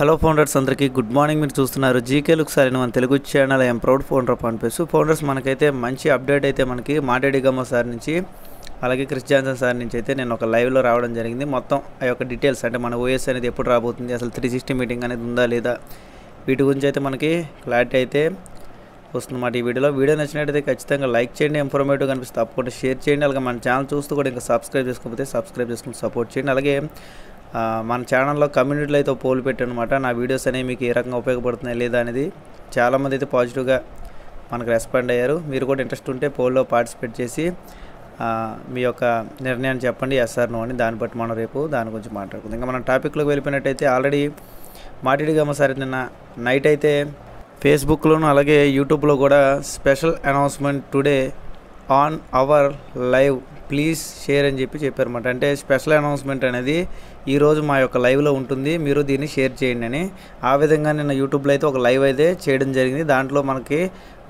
Hello founders అందరికీ good morning. మీరు చూస్తున్నారు జీకే లుక్ సార్ మన Telugu channel I'm proud founder of founders మనకైతే మంచి అప్డేట్ అయితే మనకి మాటేడి గమ్మ సార్ నుంచి అలాగే క్రిస్ జాన్సన్ సార్ నుంచి అయితే నేను ఒక లైవ్లో రావడం జరిగింది. మొత్తం ఆ యొక్క డీటెయిల్స్ అంటే మన ఓఎస్ అనేది ఎప్పుడు రాబోతుంది అసలు త్రీ సిక్స్టీ మీటింగ్ అనేది ఉందా లేదా వీటి గురించి అయితే మనకి క్లారిటీ అయితే వస్తుందన్నమాట ఈ వీడియోలో. వీడియో నచ్చినట్టయితే ఖచ్చితంగా లైక్ చేయండి ఇన్ఫర్మేటివ్ కనిపిస్తే తప్పకుండా షేర్ చేయండి అలాగే మన ఛానల్ చూస్తూ కూడా ఇంకా సబ్స్క్రైబ్ చేసుకోకపోతే సబ్స్క్రైబ్ చేసుకుని సపోర్ట్ చేయండి. అలాగే మన ఛానల్లో కమ్యూనిటీలో అయితే పోల్ పెట్టానమాట నా వీడియోస్ అనేవి మీకు ఏ రకంగా ఉపయోగపడుతున్నాయి లేదా అనేది. చాలామంది అయితే పాజిటివ్గా మనకు రెస్పాండ్ అయ్యారు. మీరు కూడా ఇంట్రెస్ట్ ఉంటే పోల్లో పార్టిసిపేట్ చేసి మీ యొక్క నిర్ణయాన్ని చెప్పండి ఎస్ఆర్ నో అని. దాన్ని బట్టి మనం రేపు దాని గురించి మాట్లాడుకుందాం. ఇంకా మనం టాపిక్లోకి వెళ్ళిపోయినట్టయితే ఆల్రెడీ మాటిడిగమ్మ సార్ నిన్న నైట్ అయితే ఫేస్బుక్లోను అలాగే యూట్యూబ్లో కూడా special announcement today on our live please share అని చెప్పి చెప్పారన్నమాట. అంటే స్పెషల్ అనౌన్స్మెంట్ అనేది ఈరోజు మా యొక్క లైవ్లో ఉంటుంది. మీరు దీన్ని షేర్ చేయండి అని. ఆ విధంగా నిన్న యూట్యూబ్లో అయితే ఒక లైవ్ అయితే చేయడం జరిగింది. దాంట్లో మనకి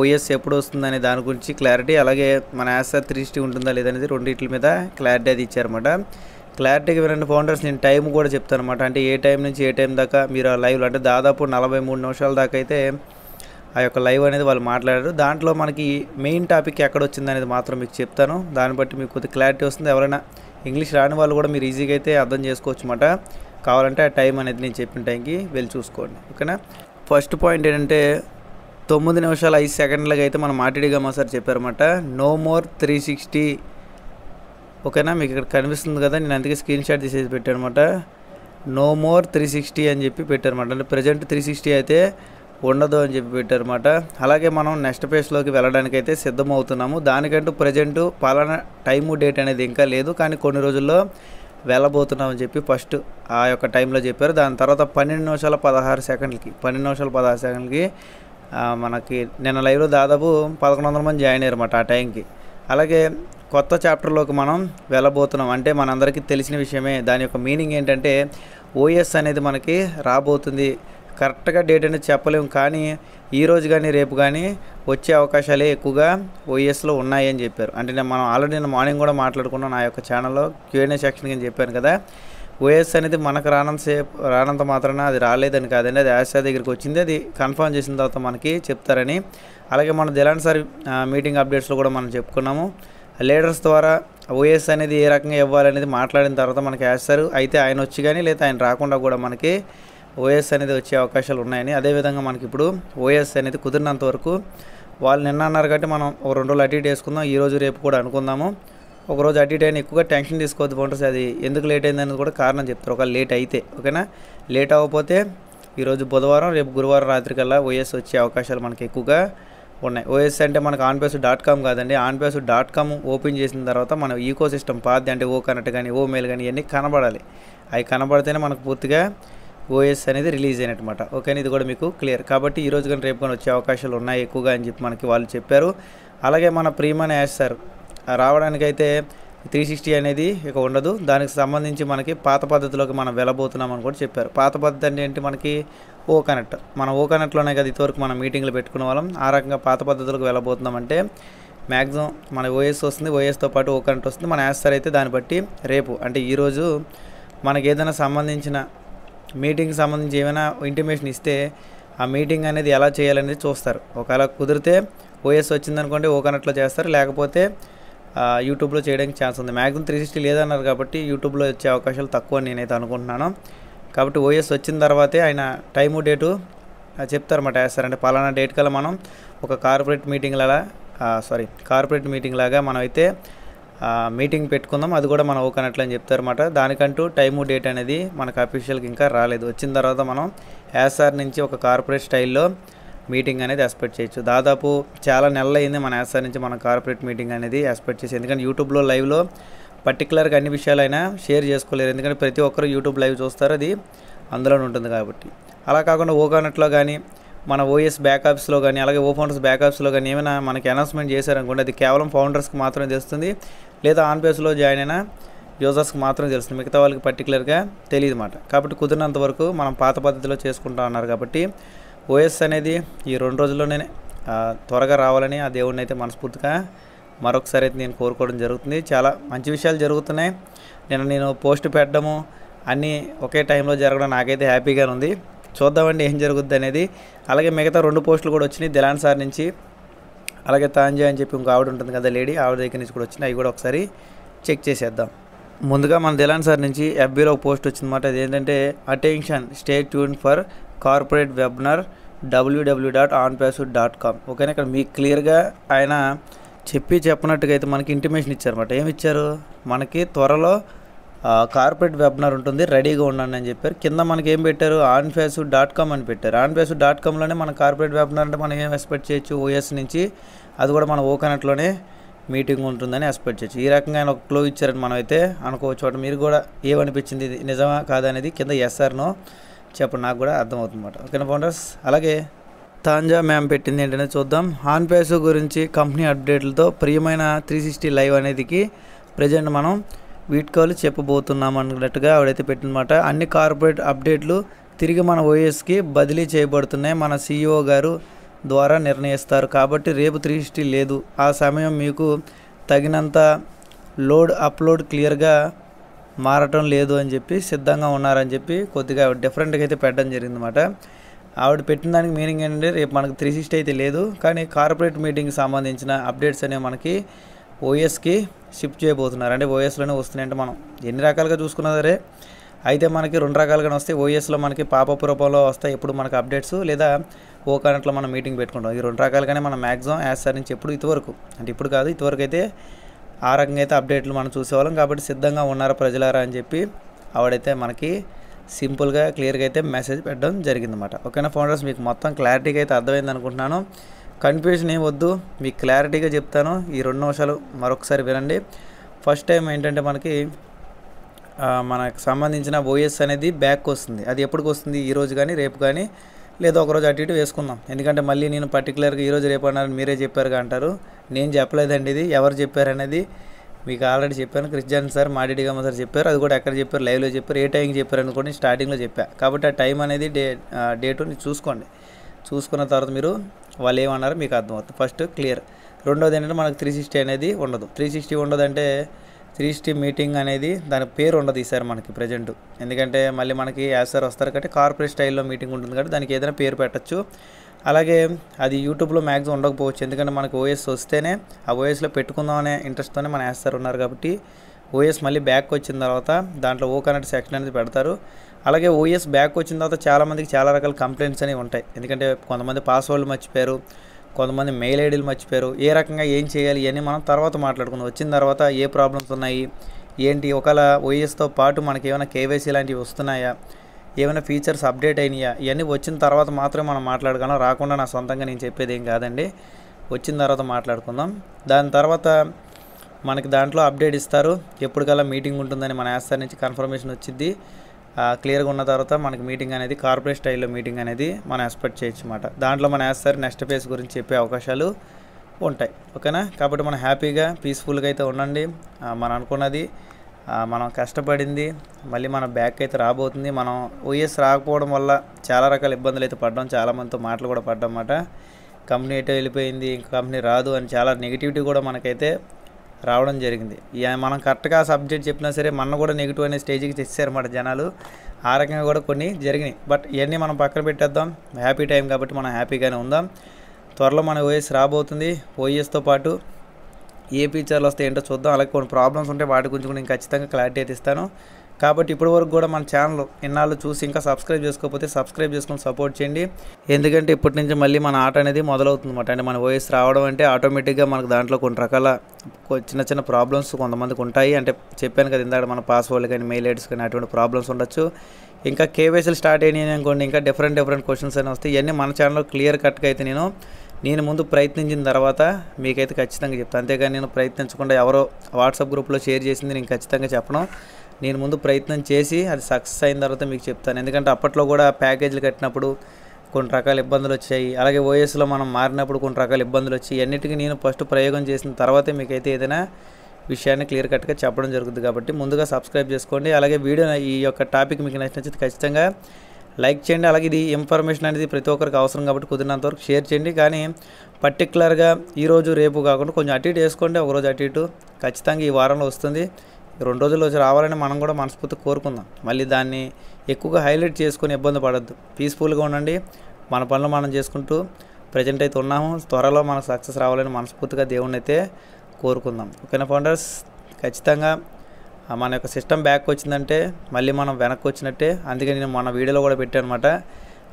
ఓఎస్ ఎప్పుడు వస్తుందనే దాని గురించి క్లారిటీ అలాగే మన యాసర్ త్రీ సిక్స్టీ ఉంటుందా లేదనేది రెండింటి మీద క్లారిటీ అది ఇచ్చారన్నమాట. క్లారిటీగా వినండి ఫౌండర్స్ నేను టైం కూడా చెప్తాను అనమాట అంటే ఏ టైం నుంచి ఏ టైం దాకా మీరు ఆ లైవ్లో అంటే దాదాపు నలభై మూడు నిమిషాల దాకా అయితే ఆ యొక్క లైవ్ అనేది వాళ్ళు మాట్లాడారు. దాంట్లో మనకి మెయిన్ టాపిక్ ఎక్కడ వచ్చింది అనేది మాత్రం మీకు చెప్తాను. దాన్ని బట్టి మీకు కొద్దిగా క్లారిటీ వస్తుంది. ఎవరైనా ఇంగ్లీష్ రాని వాళ్ళు కూడా మీరు ఈజీగా అయితే అర్థం చేసుకోవచ్చు అన్నమాట కావాలంటే ఆ టైం అనేది నేను చెప్పిన టైంకి వెళ్ళి చూసుకోండి. ఓకేనా? ఫస్ట్ పాయింట్ ఏంటంటే తొమ్మిది నిమిషాలు ఐదు సెకండ్లకి అయితే మన మా సార్ చెప్పారన్నమాట. No more three sixty. ఓకేనా? మీకు ఇక్కడ కనిపిస్తుంది కదా? నేను అందుకే స్క్రీన్ షాట్ తీసేసి పెట్టాను అనమాట నో మోర్ త్రీ సిక్స్టీ అని చెప్పి పెట్టారన్నమాట. అంటే ప్రజెంట్ త్రీ సిక్స్టీ అయితే ఉండదు అని చెప్పి పెట్టారన్నమాట. అలాగే మనం నెక్స్ట్ ఫేజ్లోకి వెళ్ళడానికి అయితే సిద్ధమవుతున్నాము. దానికంటూ ప్రజెంట్ పలానా టైము డేట్ అనేది ఇంకా లేదు. కానీ కొన్ని రోజుల్లో వెళ్ళబోతున్నామని చెప్పి ఫస్ట్ ఆ యొక్క టైంలో చెప్పారు. దాని తర్వాత పన్నెండు నిమిషాల పదహారు సెకండ్లకి పన్నెండు నిమిషాల పదహారు సెకండ్లకి మనకి నిన్న లైవ్లో దాదాపు పదకొండు వందల మంది జాయిన్ అయ్యారు అన్నమాట ఆ టైంకి అలాగే కొత్త చాప్టర్లోకి మనం వెళ్ళబోతున్నాం. అంటే మనందరికీ తెలిసిన విషయమే. దాని యొక్క మీనింగ్ ఏంటంటే ఓఎస్ అనేది మనకి రాబోతుంది. కరెక్ట్గా డేట్ అనేది చెప్పలేము. కానీ ఈ రోజు కానీ రేపు కానీ వచ్చే అవకాశాలే ఎక్కువగా ఓఎస్లో ఉన్నాయి అని చెప్పారు. అంటే నేను మనం ఆల్రెడీ నేను మార్నింగ్ కూడా మాట్లాడుకున్నాం నా యొక్క ఛానల్లో క్యూఎన్ఏ సెక్షన్ కానీ చెప్పాను కదా. ఓఎస్ అనేది మనకు రానంత సేపు రానంత మాత్రాన అది రాలేదని కాదండి. అది ఆశా దగ్గరికి వచ్చింది. అది కన్ఫర్మ్ చేసిన తర్వాత మనకి చెప్తారని. అలాగే మన దిలాన్ సార్ మీటింగ్ అప్డేట్స్లో కూడా మనం చెప్పుకున్నాము. లీడర్స్ ద్వారా ఓఎస్ అనేది ఏ రకంగా ఇవ్వాలనేది మాట్లాడిన తర్వాత మనకి వేస్తారు అయితే ఆయన వచ్చి కానీ లేదా ఆయన రాకుండా కూడా మనకి ఓఎస్ అనేది వచ్చే అవకాశాలు ఉన్నాయని. అదేవిధంగా మనకి ఇప్పుడు ఓఎస్ అనేది కుదిరినంత వరకు వాళ్ళు నిన్న అన్నారు కాబట్టి మనం ఒక రెండు రోజులు అటు ఇటు వేసుకుందాం ఈరోజు రేపు కూడా అనుకుందాము. ఒక రోజు అటు ఇటు అయినా ఎక్కువగా టెన్షన్ తీసుకోవద్దు బాగుంటుంది అది ఎందుకు లేట్ అయింది అనేది కూడా కారణం చెప్తారు. ఒక లేట్ అయితే ఓకేనా? లేట్ అవ్వకపోతే ఈరోజు బుధవారం రేపు గురువారం రాత్రికల్లా ఓఎస్ వచ్చే అవకాశాలు మనకి ఎక్కువగా ఉన్నాయి. ఓఎస్ అంటే మనకు ఆన్పేస్ డాట్ కామ్ కాదండి. ఆన్పేస్ డాట్ కామ్ ఓపెన్ చేసిన తర్వాత మన ఈకో సిస్టమ్ పాద్ది అంటే ఓ కనెక్ట్ కానీ ఓ మెయిల్ కానీ ఇవన్నీ కనబడాలి. అవి కనబడితేనే మనకు పూర్తిగా ఓఎస్ అనేది రిలీజ్ అయినమాట ఓకేనా? ఇది కూడా మీకు క్లియర్. కాబట్టి ఈ రోజు కానీ రేపు కానీ వచ్చే అవకాశాలు ఉన్నాయి ఎక్కువగా అని చెప్పి మనకి వాళ్ళు చెప్పారు. అలాగే మన ప్రీమన్ యాష్ సార్ రావడానికైతే త్రీ సిక్స్టీ అనేది ఇక ఉండదు. దానికి సంబంధించి మనకి పాత పద్ధతిలోకి మనం వెళ్ళబోతున్నామని కూడా చెప్పారు. పాత పద్ధతి అంటే ఏంటి? మనకి ఓ కనెక్ట్. మన ఓ కనెక్ట్లోనే కదా ఇంతవరకు మనం మీటింగ్లు పెట్టుకునే వాళ్ళం. ఆ రకంగా పాత పద్ధతులకు వెళ్ళబోతున్నామంటే మ్యాక్సిమం మన ఓఎస్ వస్తుంది. ఓఎస్తో పాటు ఓ కనెక్ట్ వస్తుంది. మన యాస్తారు అయితే దాన్ని బట్టి రేపు అంటే ఈరోజు మనకి ఏదైనా సంబంధించిన మీటింగ్కి సంబంధించి ఏమైనా ఇంటిమేషన్ ఇస్తే ఆ మీటింగ్ అనేది ఎలా చేయాలనేది చూస్తారు. ఒకవేళ కుదిరితే ఓఎస్ వచ్చిందనుకోండి ఓకనట్లో చేస్తారు. లేకపోతే యూట్యూబ్లో చేయడానికి ఛాన్స్ ఉంది. మ్యాక్సిమం త్రీ సిక్స్టీ లేదన్నారు కాబట్టి యూట్యూబ్లో వచ్చే అవకాశాలు తక్కువ అని నేనైతే అనుకుంటున్నాను. కాబట్టి ఓఎస్ వచ్చిన తర్వాతే ఆయన టైము డేటు ఆ, చెప్తారన్నమాట వేస్తారంటే పలానా డేట్ కల్లా మనం ఒక కార్పొరేట్ మీటింగ్ లాగా సారీ కార్పొరేట్ మీటింగ్ లాగా మనం అయితే మీటింగ్ పెట్టుకుందాం. అది కూడా మనం ఓకనట్లు అని చెప్తారన్నమాట. దానికంటూ టైము డేట్ అనేది మనకు అఫీషియల్కి ఇంకా రాలేదు. వచ్చిన తర్వాత మనం యాసార్ నుంచి ఒక కార్పొరేట్ స్టైల్లో మీటింగ్ అనేది ఎక్స్పెక్ట్ చేయొచ్చు. దాదాపు చాలా నెలలు అయింది మన యాసార్ నుంచి మన కార్పొరేట్ మీటింగ్ అనేది ఎక్స్పెక్ట్ చేసి. ఎందుకంటే యూట్యూబ్లో లైవ్లో పర్టికులర్గా అన్ని విషయాలైనా షేర్ చేసుకోలేరు. ఎందుకంటే ప్రతి ఒక్కరు యూట్యూబ్ లైవ్ చూస్తారు. అది అందులోనే ఉంటుంది కాబట్టి. అలా కాకుండా ఓకానట్లో కానీ మన ఓఎస్ బ్యాకప్స్లో కానీ అలాగే ఓ ఫౌండర్స్ బ్యాకప్స్లో కానీ ఏమైనా మనకి అనౌన్స్మెంట్ చేశారనుకోండి అది కేవలం ఫౌండర్స్కి మాత్రమే తెలుస్తుంది. లేదా ఆన్పేస్లో జాయిన్ అయిన యూజర్స్కి మాత్రం తెలుస్తుంది. మిగతా వాళ్ళకి పర్టికులర్గా తెలియదు మాట. కాబట్టి కుదిరినంత వరకు మనం పాత పద్ధతిలో చేసుకుంటా ఉన్నారు కాబట్టి ఓఎస్ అనేది ఈ రెండు రోజుల్లోనే త్వరగా రావాలని ఆ దేవుడిని అయితే మనస్ఫూర్తిగా మరొకసారి అయితే నేను కోరుకోవడం జరుగుతుంది. చాలా మంచి విషయాలు జరుగుతున్నాయి. నేను నేను పోస్ట్ పెట్టడము అన్నీ ఒకే టైంలో జరగడం నాకైతే హ్యాపీగా ఉంది చూద్దామండి ఏం జరుగుద్ది అనేది. అలాగే మిగతా రెండు పోస్టులు కూడా వచ్చినాయి దిలాన్ సార్ నుంచి. అలాగే తాంజా అని చెప్పి ఇంకో ఆవిడ ఉంటుంది కదా లేడీ ఆవిడ దగ్గర నుంచి కూడా వచ్చినాయి. అవి కూడా ఒకసారి చెక్ చేసేద్దాం. ముందుగా మన దిలాన్ సార్ నుంచి ఎఫ్బీలో ఒక పోస్ట్ వచ్చిందన్నమాట అది ఏంటంటే attention stay tune for corporate webinar WW dot on dot com. ఓకేనా ఇక్కడ మీకు క్లియర్గా ఆయన చెప్పి చెప్పినట్టుగా అయితే మనకి ఇంటిమేషన్ ఇచ్చారన్నమాట ఏమి ఇచ్చారు? మనకి త్వరలో కార్పొరేట్ వెబినార్ ఉంటుంది రెడీగా ఉండండి అని చెప్పారు. కింద మనకి ఏం పెట్టారు? ఆన్ ఫేస్ డాట్ కామ్ అని పెట్టారు. ఆన్ ఫేస్ డాట్ కామ్లోనే మన కార్పొరేట్ వెబినార్ అంటే మనం ఏం ఎక్స్పెక్ట్ చేయొచ్చు? ఓఎస్ నుంచి అది కూడా మన ఓకనట్లోనే మీటింగ్ ఉంటుందని ఎక్స్పెక్ట్ చేయొచ్చు. ఈ రకంగా ఆయన ఒక క్లో ఇచ్చారని మనం అయితే అనుకోవచ్చు. అటు మీరు కూడా ఏమనిపించింది? ఇది నిజమా కాదా అనేది కింద ఎస్ఆర్నో చెప్పండి. నాకు కూడా అర్థమవుతుందన్నమాట. ఓకేనా ఫౌండర్స్? అలాగే తాంజా మ్యామ్ పెట్టింది ఏంటనే చూద్దాం. ఆన్ పేసు గురించి కంపెనీ అప్డేట్లతో ప్రియమైన త్రీ సిక్స్టీ లైవ్ అనేదికి ప్రజెంట్ మనం వీడ్కోలు చెప్పబోతున్నాం అన్నట్టుగా ఆవిడైతే పెట్టినమాట. అన్ని కార్పొరేట్ అప్డేట్లు తిరిగి మన ఓఎస్కి బదిలీ చేయబడుతున్నాయి. మన సీఈఓ గారు ద్వారా నిర్ణయిస్తారు. కాబట్టి రేపు త్రీ సిక్స్టీ లేదు. ఆ సమయం మీకు తగినంత లోడ్ అప్లోడ్ క్లియర్గా మారటం లేదు అని చెప్పి సిద్ధంగా ఉన్నారని చెప్పి కొద్దిగా డిఫరెంట్గా అయితే పెట్టడం జరిగిందన్నమాట. ఆవిడ పెట్టిన దానికి మీనింగ్ ఏంటంటే రేపు మనకు త్రీ సిక్స్టీ అయితే లేదు. కానీ కార్పొరేట్ మీటింగ్కి సంబంధించిన అప్డేట్స్ అనేవి మనకి ఓఎస్కి షిఫ్ట్ చేయబోతున్నారు. అంటే ఓఎస్లోనే వస్తున్నాయంటే మనం. ఎన్ని రకాలుగా చూసుకున్నా సరే అయితే మనకి రెండు రకాలుగానే వస్తాయి. ఓఎస్లో మనకి పాపపు రూపంలో వస్తాయి ఎప్పుడు మనకి అప్డేట్స్ లేదా ఓ కరెంట్లో మనం మీటింగ్ పెట్టుకుంటాం. ఈ రెండు రకాలుగానే మనం మ్యాక్సిమం సార్ నుంచి ఎప్పుడు ఇదివరకు అంటే ఇప్పుడు కాదు ఇదివరకు అయితే ఆ రకంగా అయితే అప్డేట్లు మనం చూసేవాళ్ళం. కాబట్టి సిద్ధంగా ఉన్నారు ప్రజలారా అని చెప్పి ఆవిడైతే మనకి సింపుల్గా క్లియర్గా అయితే మెసేజ్ పెట్టడం జరిగిందన్నమాట. ఓకేనా ఫౌండర్స్? మీకు మొత్తం క్లారిటీగా అయితే అర్థమైంది అనుకుంటున్నాను కన్ఫ్యూజన్ ఏం వద్దు మీకు క్లారిటీగా చెప్తాను. ఈ రెండు నిమిషాలు మరొకసారి వినండి. ఫస్ట్ టైం ఏంటంటే మనకి మనకు సంబంధించిన ఓఎస్ అనేది బ్యాక్ వస్తుంది. అది ఎప్పటికి వస్తుంది? ఈ రోజు కానీ రేపు కానీ లేదా ఒకరోజు అటు ఇటు వేసుకుందాం. ఎందుకంటే మళ్ళీ నేను పర్టికులర్గా ఈరోజు రేపు అన్నారని మీరే చెప్పారుగా అంటారు. నేను చెప్పలేదండి ఇది. ఎవరు చెప్పారు అనేది మీకు ఆల్రెడీ చెప్పాను. క్రిస్టియన్ సార్ మాడిడి గమ్మ సార్ చెప్పారు. అది కూడా ఎక్కడ చెప్పారు? లైవ్లో చెప్పారు. ఏ టైంకి చెప్పారు అనుకోండి స్టార్టింగ్లో చెప్పాను కాబట్టి ఆ టైం అనేది డే డేటు చూసుకోండి. చూసుకున్న తర్వాత మీరు వాళ్ళు ఏమన్నారో? మీకు అర్థమవుతుంది. First clear. రెండోది ఏంటంటే మనకు త్రీ సిక్స్టీ అనేది ఉండదు. త్రీ సిక్స్టీ ఉండదంటే త్రీ సిక్స్టీ మీటింగ్ అనేది దాని పేరు ఉండదు ఈసారి మనకి ప్రజెంట్ ఎందుకంటే మళ్ళీ మనకి యాజ్ వస్తారు కాబట్టి కార్పొరేట్ స్టైల్లో మీటింగ్ ఉంటుంది కాబట్టి దానికి ఏదైనా పేరు పెట్టచ్చు. అలాగే అది యూట్యూబ్లో మ్యాక్సిమం ఉండకపోవచ్చు. ఎందుకంటే మనకు ఓఎస్ వస్తేనే ఆ ఓఎస్లో పెట్టుకుందాం అనే ఇంట్రెస్ట్తోనే మన యాస్తారు ఉన్నారు కాబట్టి ఓఎస్ మళ్ళీ బ్యాక్ వచ్చిన తర్వాత దాంట్లో ఓ కనెక్ట్ సెక్షన్ అనేది పెడతారు. అలాగే ఓఎస్ బ్యాక్ వచ్చిన తర్వాత చాలామందికి చాలా రకాల కంప్లైంట్స్ అనేవి ఉంటాయి. ఎందుకంటే కొంతమంది పాస్వర్డ్లు మర్చిపోయారు కొంతమంది మెయిల్ ఐడీలు మర్చిపోయారు ఏ రకంగా ఏం చేయాలి ఇవన్నీ మనం తర్వాత మాట్లాడుకుందాం. వచ్చిన తర్వాత ఏ ప్రాబ్లమ్స్ ఉన్నాయి ఏంటి ఒకవేళ ఓఎస్తో పాటు మనకి ఏమైనా కేవైసీ లాంటివి వస్తున్నాయా ఏమైనా ఫీచర్స్ అప్డేట్ అయినాయా ఇవన్నీ వచ్చిన తర్వాత మాత్రమే మనం మాట్లాడగలం. రాకుండా నా సొంతంగా నేను చెప్పేది ఏం కాదండి. వచ్చిన తర్వాత మాట్లాడుకుందాం. దాని తర్వాత మనకి దాంట్లో అప్డేట్ ఇస్తారు. ఎప్పటికల్లా మీటింగ్ ఉంటుందని మన యాస్టర్ నుంచి కన్ఫర్మేషన్ వచ్చింది క్లియర్గా ఉన్న తర్వాత మనకి మీటింగ్ అనేది కార్పొరేట్ స్టైల్లో మీటింగ్ అనేది మనం ఎక్స్పెక్ట్ చేయొచ్చు అనమాట దాంట్లో మన యాస్తారు నెక్స్ట్ ఫేస్ గురించి చెప్పే అవకాశాలు ఉంటాయి. ఓకేనా? కాబట్టి మనం హ్యాపీగా పీస్ఫుల్గా అయితే ఉండండి. మనం అనుకున్నది మనం కష్టపడింది మళ్ళీ మన బ్యాక్ అయితే రాబోతుంది. మనం ఓఎస్ రాకపోవడం వల్ల చాలా రకాల ఇబ్బందులు అయితే పడ్డాం. చాలామందితో మాటలు కూడా పడ్డాం అన్నమాట. కంపెనీ అయితే వెళ్ళిపోయింది ఇంకా కంపెనీ రాదు అని చాలా నెగిటివిటీ కూడా మనకైతే రావడం జరిగింది. మనం కరెక్ట్గా సబ్జెక్ట్ చెప్పినా సరే మన కూడా నెగిటివ్ అనే స్టేజ్కి తెచ్చారన్నమాట జనాలు. ఆ రకంగా కూడా కొన్ని జరిగినాయి. బట్ ఇవన్నీ మనం పక్కన పెట్టేద్దాం. హ్యాపీ టైం కాబట్టి మనం హ్యాపీగానే ఉందాం. త్వరలో మన ఓఎస్ రాబోతుంది. ఓఎస్తో పాటు ఏ ఫీచర్లు వస్తాయి ఏంటో చూద్దాం. అలాగే కొన్ని ప్రాబ్లమ్స్ ఉంటే వాటి గురించి కూడా నేను ఖచ్చితంగా క్లారిటీ అయితే ఇస్తాను. కాబట్టి ఇప్పటి వరకు కూడా మన ఛానల్ ఇన్నాళ్ళు చూసి ఇంకా సబ్స్క్రైబ్ చేసుకోకపోతే సబ్స్క్రైబ్ చేసుకొని సపోర్ట్ చేయండి. ఎందుకంటే ఇప్పటి నుంచి మళ్ళీ మన ఆట అనేది మొదలవుతుంది అంటే మన వయసు రావడం అంటే ఆటోమేటిక్గా మనకు దాంట్లో కొన్ని రకాల చిన్న చిన్న ప్రాబ్లమ్స్ కొంతమందికి ఉంటాయి. అంటే చెప్పాను కదా ఇందాక మన పాస్వర్డ్ కానీ మెయిల్ ఐడీస్ కానీ అటువంటి ప్రాబ్లమ్స్ ఉండొచ్చు. ఇంకా కేవైసీలు స్టార్ట్ అయినాయి అనుకోండి ఇంకా డిఫరెంట్ డిఫరెంట్ క్వశ్చన్స్ అని వస్తాయి. ఇవన్నీ మన ఛానల్లో క్లియర్ కట్గా అయితే నేను నేను ముందు ప్రయత్నించిన తర్వాత మీకైతే ఖచ్చితంగా చెప్తాను అంతేగాని నేను ప్రయత్నించకుండా ఎవరో వాట్సాప్ గ్రూప్లో షేర్ చేసింది నేను ఖచ్చితంగా చెప్పను. నేను ముందు ప్రయత్నం చేసి అది సక్సెస్ అయిన తర్వాత మీకు చెప్తాను. ఎందుకంటే అప్పట్లో కూడా ప్యాకేజీలు కట్టినప్పుడు కొన్ని రకాల ఇబ్బందులు వచ్చాయి. అలాగే ఓఎస్లో మనం మారినప్పుడు కొన్ని రకాల ఇబ్బందులు వచ్చాయి. అన్నిటికీ నేను ఫస్ట్ ప్రయోగం చేసిన తర్వాతే మీకైతే ఏదైనా విషయాన్ని క్లియర్ కట్గా చెప్పడం జరుగుతుంది కాబట్టి ముందుగా సబ్స్క్రైబ్ చేసుకోండి. అలాగే వీడియో ఈ యొక్క టాపిక్ మీకు నచ్చినట్లయితే ఖచ్చితంగా లైక్ చేయండి. అలాగే ఇది ఇన్ఫర్మేషన్ అనేది ప్రతి ఒక్కరికి అవసరం కాబట్టి కుదిరినంత వరకు షేర్ చేయండి. కానీ పర్టికులర్గా ఈరోజు రేపు కాకుండా కొంచెం అటు ఇటు వేసుకోండి. ఒకరోజు అటు ఇటు ఖచ్చితంగా ఈ వారంలో వస్తుంది. రెండు రోజుల్లో వచ్చి రావాలని మనం కూడా మనస్ఫూర్తి కోరుకుందాం. మళ్ళీ దాన్ని ఎక్కువగా హైలైట్ చేసుకొని ఇబ్బంది పడద్దు. పీస్ఫుల్గా ఉండండి. మన పనులు మనం చేసుకుంటూ ప్రజెంట్ అయితే ఉన్నాము. త్వరలో మనకు సక్సెస్ రావాలని మనస్ఫూర్తిగా దేవుణ్ణి అయితే కోరుకుందాం. ఓకేనా ఫౌండర్స్ ఖచ్చితంగా మన యొక్క సిస్టమ్ బ్యాక్ వచ్చిందంటే మళ్ళీ మనం వెనక్కి వచ్చినట్టే. అందుకే నేను మన వీడియోలో కూడా పెట్టాను అనమాట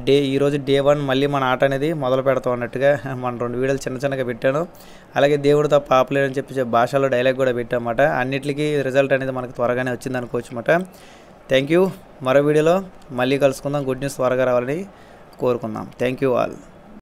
డే ఈరోజు డే వన్ మళ్ళీ మన ఆట అనేది మొదలు పెడతాం అన్నట్టుగా మన రెండు వీడియోలు చిన్న చిన్నగా పెట్టాను. అలాగే దేవుడితో తప్ప అని చెప్పి భాషలో డైలాగ్ కూడా పెట్టామన్నమాట. అన్నిటికీ రిజల్ట్ అనేది మనకు త్వరగానే వచ్చింది అనుకోవచ్చు థ్యాంక్ యూ మరో వీడియోలో మళ్ళీ కలుసుకుందాం. గుడ్ న్యూస్ త్వరగా రావాలని కోరుకుందాం. Thank you all